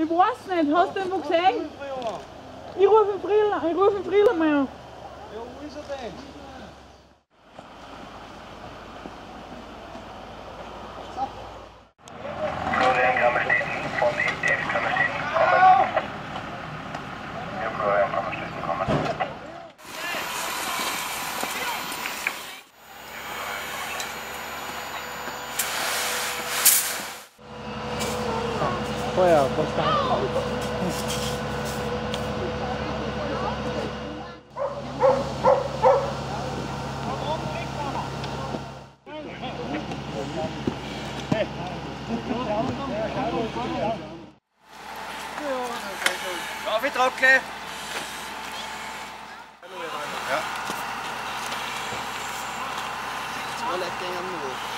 Ich weiß nicht, hast du ihn wo gesehen? Ich rufe den Friedel, ich rufe den Friedel mal an. Ja, wo ist er denn? Florian Kammerstetten von ITF Kammerstetten kommen. Ja, Florian Kammerstetten kommen. Feuer, konstant. Kaffee trocken. Zwei Leute gehen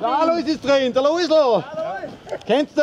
Der Alois ist drin, der Luislo! Kennst du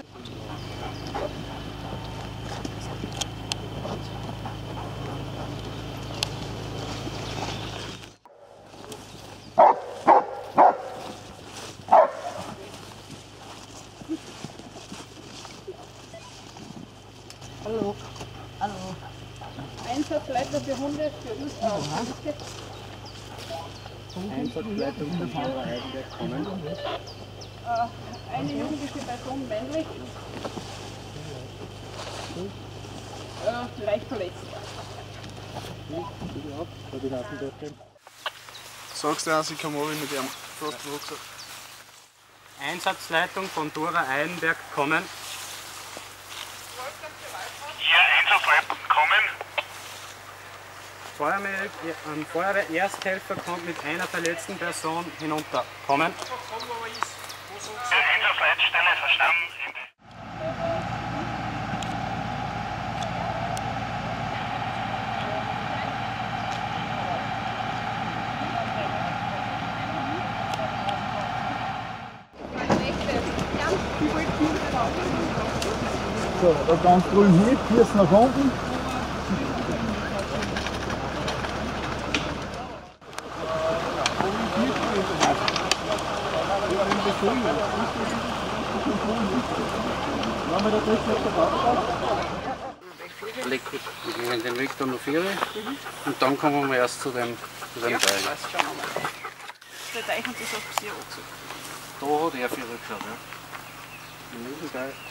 Einsatzleiter für Hunde für Österreich. Äh, Eine jugendliche Person männlich. Äh, leicht verletzt. Sagst du, ich komme runter mit dem Rucksack. Einsatzleitung von Dora Eilenberg kommen. Hier Kommen. Feuerwehr, ein Feuerwehr-Ersthelfer kommt mit einer verletzten Person hinunterkommen. Hier Einsatzleitstelle verstanden. So, da ganz grün mit, hier ist nach unten. Liquid. Wir gehen den Weg dann auf Ihre und dann kommen wir erst zu dem, zu dem Teil. Der Teich und das auf sie angezogen. Da hat er viel Rückschau. Ja. Im linken